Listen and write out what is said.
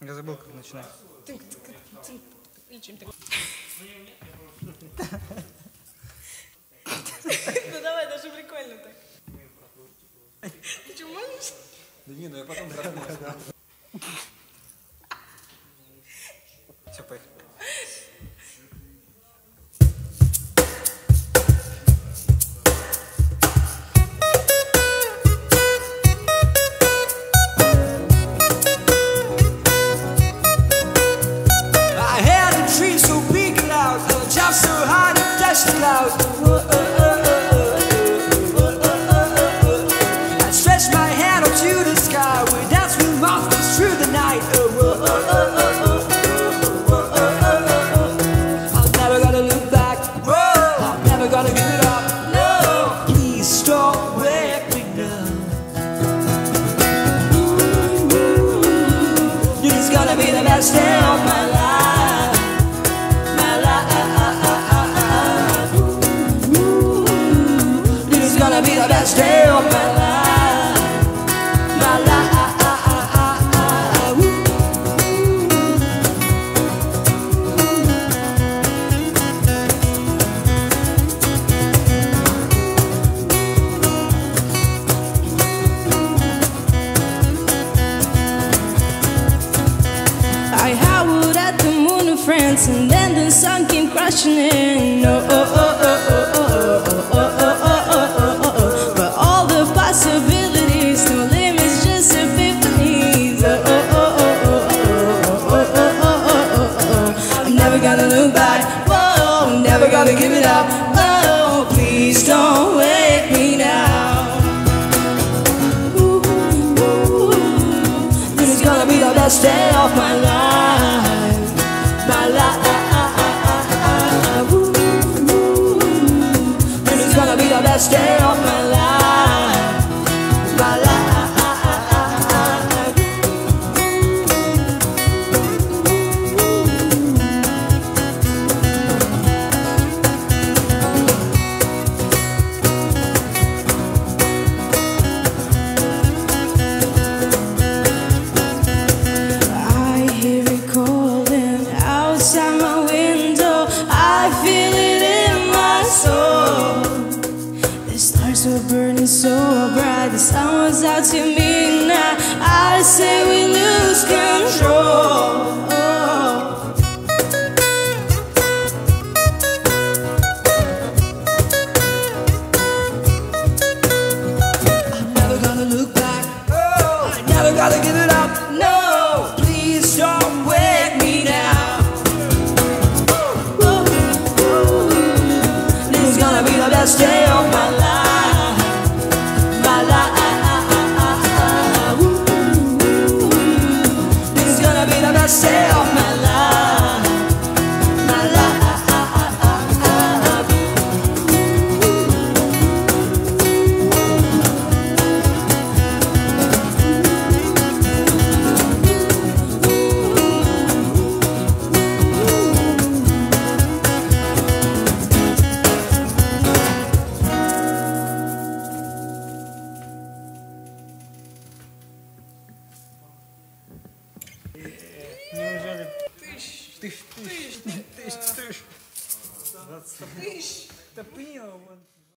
Я забыл, как начинать. Или чем-то. Ну давай, даже прикольно так. Ты что, можешь? Да не, ну я потом Все, best day moon and then the sun came crashing in. Oh, oh, oh, oh, oh, oh, oh, oh, oh, oh, oh, oh, oh. But all the possibilities, no limits, just epiphanies. Oh, oh, oh, oh, oh, oh, oh, oh, oh, oh, oh, oh. I'm never gonna look back. Whoa, never gonna give it up. Oh, please don't wake Stars were burning so bright. The sun was out to midnight. I say we lose control. Oh. I'm never gonna look back. Oh, I never gotta give it up. você Неужели? Тыщ, тыщ, тыщ, тыщ, тыщ. Тыщ. Да понял.